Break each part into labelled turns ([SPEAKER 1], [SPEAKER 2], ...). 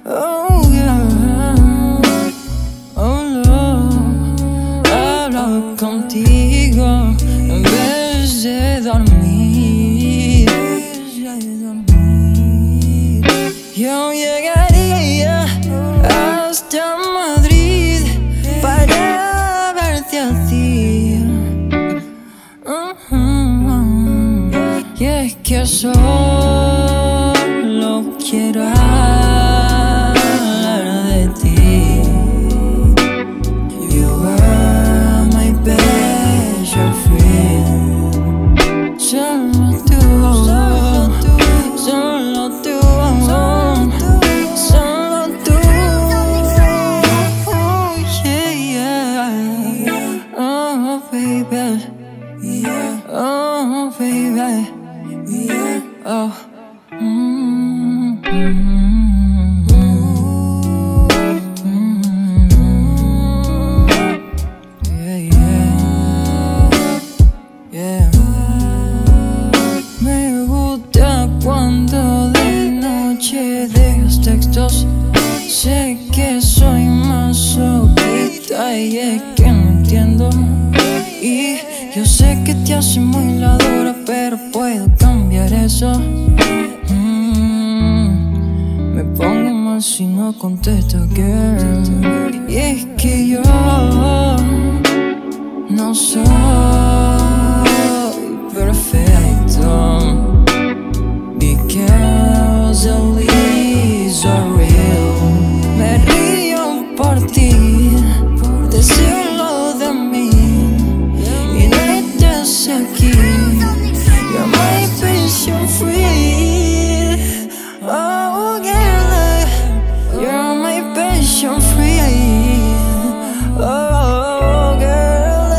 [SPEAKER 1] Oh, oh, contigo en vez de dormir. Yo llegaría hasta Madrid para verte a ti. Uh-huh. Es que soy. Quiero hablar de ti. You are my best friend. Solo tú, solo tú, solo tú. Oh, yeah, yeah. Oh, baby. Oh, Sé que soy masoquista y es que no entiendo. Y yo sé que te hace muy la dura, pero puedo cambiar eso. Si no contesto, girl. Y es que yo no soy patient free. Oh, girl,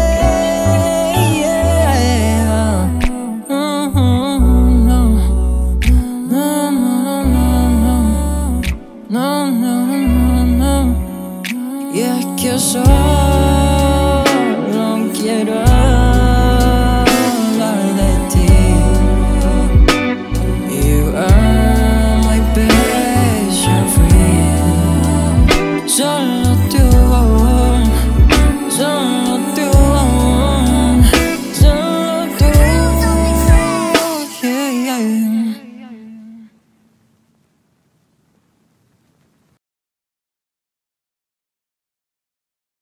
[SPEAKER 1] yeah. Mhm, no. No, no, no, no, no, no, no,